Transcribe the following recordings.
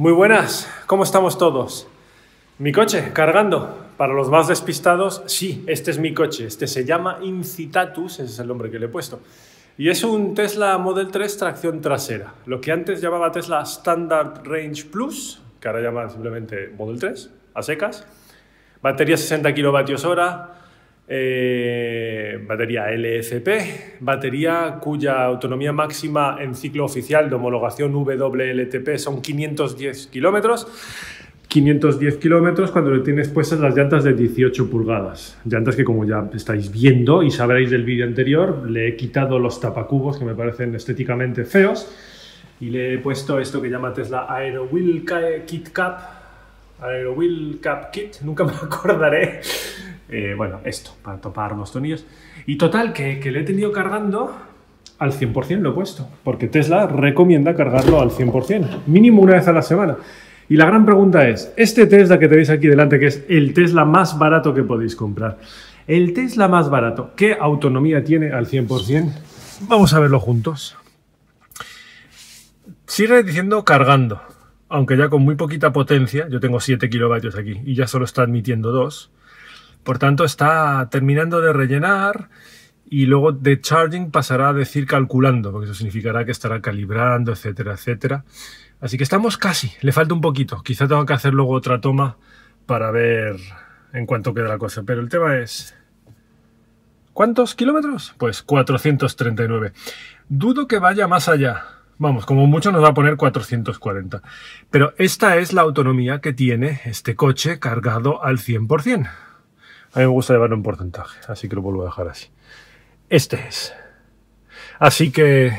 Muy buenas, ¿cómo estamos todos? Mi coche, cargando. Para los más despistados, sí, este es mi coche. Este se llama Incitatus, ese es el nombre que le he puesto. Y es un Tesla Model 3 tracción trasera. Lo que antes llamaba Tesla Standard Range Plus, que ahora llaman simplemente Model 3, a secas. Batería 60 kilovatios hora, eh, batería LFP, batería cuya autonomía máxima en ciclo oficial de homologación WLTP son 510 kilómetros. 510 kilómetros cuando le tienes puestas las llantas de 18 pulgadas. Llantas que como ya estáis viendo y sabréis del vídeo anterior, le he quitado los tapacubos que me parecen estéticamente feos y le he puesto esto que llama Tesla Aero Wheel Kit Cap. Aero Wheel Cap Kit, nunca me acordaré. Eh, bueno, esto, para topar los tornillos. Y total, que, le he tenido cargando al 100% lo he puesto, porque Tesla recomienda cargarlo al 100%, mínimo una vez a la semana. Y la gran pregunta es, este Tesla que tenéis aquí delante, que es el Tesla más barato que podéis comprar, el Tesla más barato, ¿qué autonomía tiene al 100%? Vamos a verlo juntos. Sigue diciendo cargando, aunque ya con muy poquita potencia, yo tengo 7 kilovatios aquí y ya solo está admitiendo 2. Por tanto, está terminando de rellenar y luego de charging pasará a decir calculando, porque eso significará que estará calibrando, etcétera, etcétera. Así que estamos casi, le falta un poquito. Quizá tengo que hacer luego otra toma para ver en cuánto queda la cosa. Pero el tema es... ¿Cuántos kilómetros? Pues 439. Dudo que vaya más allá. Vamos, como mucho nos va a poner 440. Pero esta es la autonomía que tiene este coche cargado al 100%. A mí me gusta llevarlo en porcentaje, así que lo vuelvo a dejar así. Este es. Así que...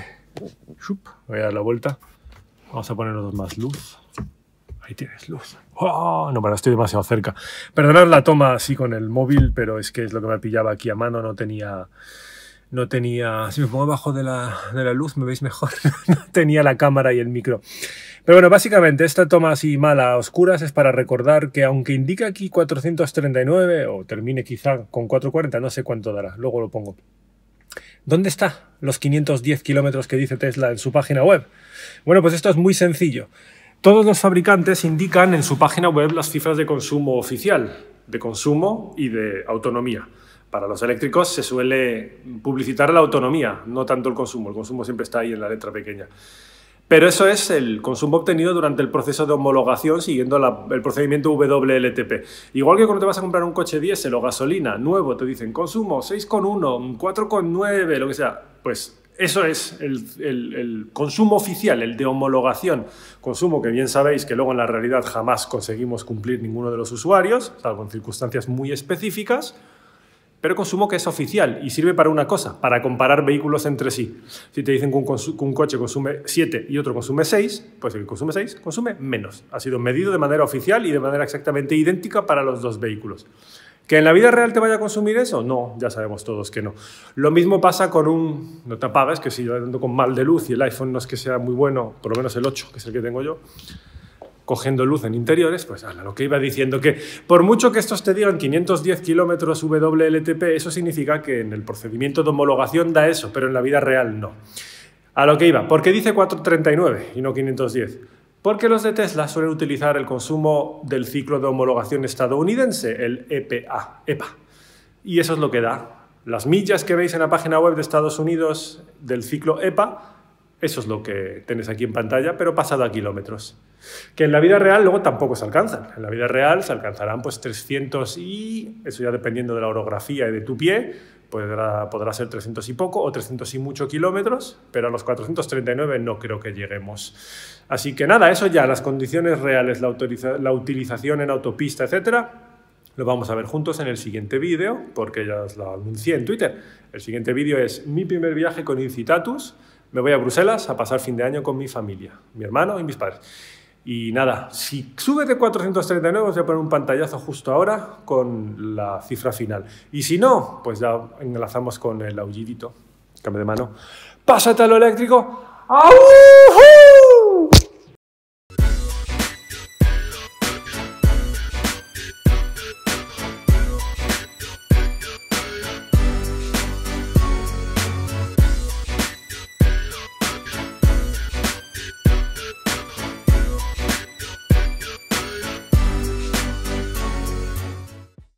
Voy a dar la vuelta. Vamos a ponernos más luz. Ahí tienes luz. Oh, no, pero estoy demasiado cerca. Perdonad la toma así con el móvil, pero es que es lo que me pillaba aquí a mano. No tenía... No tenía... Si me pongo abajo de la, de la luz, me veis mejor. no tenía la cámara y el micro. Pero bueno, básicamente esta toma así mala a oscuras es para recordar que aunque indica aquí 439 o termine quizá con 440, no sé cuánto dará, luego lo pongo. ¿Dónde está los 510 kilómetros que dice Tesla en su página web? Bueno, pues esto es muy sencillo. Todos los fabricantes indican en su página web las cifras de consumo oficial, de consumo y de autonomía. Para los eléctricos se suele publicitar la autonomía, no tanto el consumo. El consumo siempre está ahí en la letra pequeña. Pero eso es el consumo obtenido durante el proceso de homologación siguiendo el procedimiento WLTP. Igual que cuando te vas a comprar un coche diésel o gasolina nuevo, te dicen consumo 6,1, 4,9, lo que sea. Pues eso es el, el, consumo oficial, el de homologación. Consumo que bien sabéis que luego en la realidad jamás conseguimos cumplir ninguno de los usuarios, salvo en circunstancias muy específicas pero consumo que es oficial y sirve para una cosa, para comparar vehículos entre sí. Si te dicen que un, coche consume 7 y otro consume 6, pues el que consume 6 consume menos. Ha sido medido de manera oficial y de manera exactamente idéntica para los dos vehículos. ¿Que en la vida real te vaya a consumir eso? No, ya sabemos todos que no. Lo mismo pasa con un... No te apagues, que si yo ando con mal de luz y el iPhone no es que sea muy bueno, por lo menos el 8, que es el que tengo yo, cogiendo luz en interiores, pues a lo que iba diciendo, que por mucho que estos te digan 510 kilómetros WLTP, eso significa que en el procedimiento de homologación da eso, pero en la vida real no. A lo que iba, ¿por qué dice 439 y no 510? Porque los de Tesla suelen utilizar el consumo del ciclo de homologación estadounidense, el EPA. EPA. Y eso es lo que da. Las millas que veis en la página web de Estados Unidos del ciclo EPA eso es lo que tenéis aquí en pantalla, pero pasado a kilómetros. Que en la vida real luego tampoco se alcanzan. En la vida real se alcanzarán pues 300 y, eso ya dependiendo de la orografía y de tu pie, podrá, podrá ser 300 y poco o 300 y mucho kilómetros, pero a los 439 no creo que lleguemos. Así que nada, eso ya, las condiciones reales, la, la utilización en autopista, etcétera, lo vamos a ver juntos en el siguiente vídeo, porque ya os lo anuncié en Twitter. El siguiente vídeo es mi primer viaje con Incitatus me voy a Bruselas a pasar fin de año con mi familia, mi hermano y mis padres. Y nada, si sube de 439 os voy a poner un pantallazo justo ahora con la cifra final. Y si no, pues ya enlazamos con el aullidito. Cambio de mano. ¡Pásate a lo eléctrico!